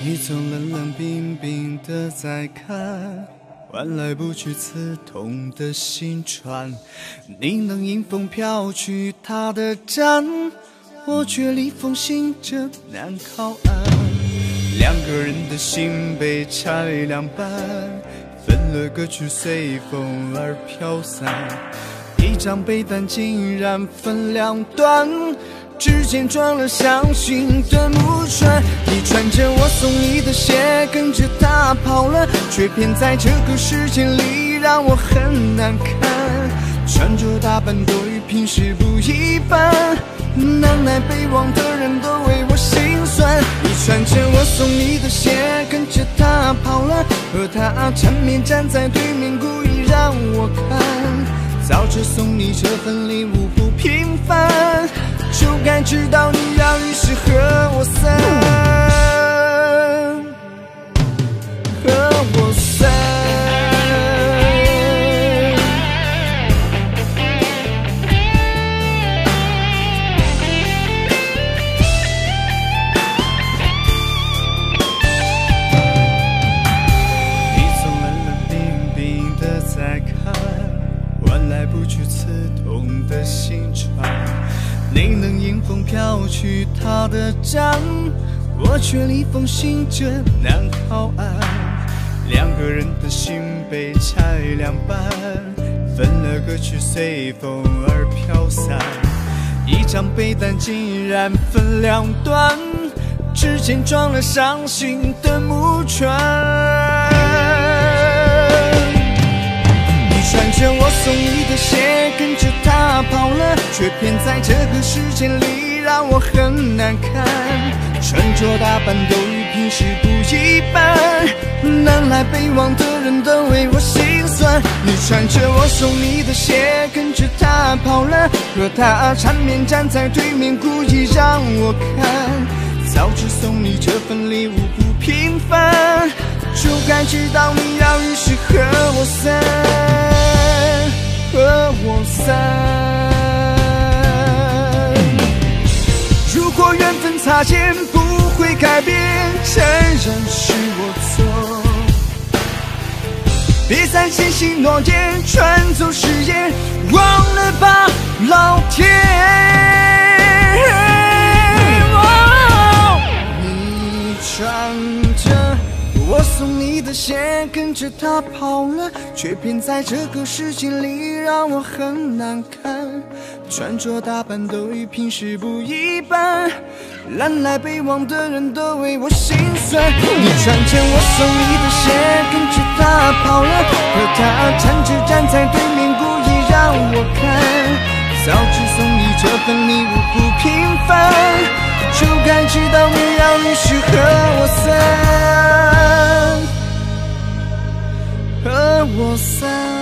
你总冷冷冰冰的在看，换来不去刺痛的心穿。你能迎风飘去他的站，我却逆风行着难靠岸。两个人的心被拆两半，分了个去随风而飘散。一张被单竟然分两段。指尖装了伤心的木船，你穿着我送你的鞋，跟着他跑了，却偏在这个时间里让我很难堪。穿着打扮都与平时不一般，难耐被忘的人都为我心酸。你穿着我送你的鞋，跟着他跑了，和他缠绵站在对面，故意让我看。早知送你这份礼物不平。该知道你要与谁和我散，你能迎风飘去他的站，我却逆风行着南靠岸。两个人的心被拆两半，分了歌去随风而飘散。一张被单竟然分两段，指尖装了伤心的木船。却偏在这个时间里让我很难堪。穿着打扮都与平时不一般，南来北往的人都为我心酸。你穿着我送你的鞋，跟着他跑了，和他缠绵站在对面，故意让我看。早知送你这份礼物不平凡，就该知道你要与谁和我散。缘分擦肩不会改变，承认是我错。别再坚信诺言，穿走誓言，忘了吧，老天。你穿着。我送你的鞋，跟着他跑了，却偏在这个时间里让我很难堪。穿着打扮都与平时不一般，南来北往的人都为我心酸。你穿着我送你的鞋，跟着他跑了，可他缠着站在对面，故意让我看。早知送你这份礼物不平凡，就该知道你要与谁和我散。和我散。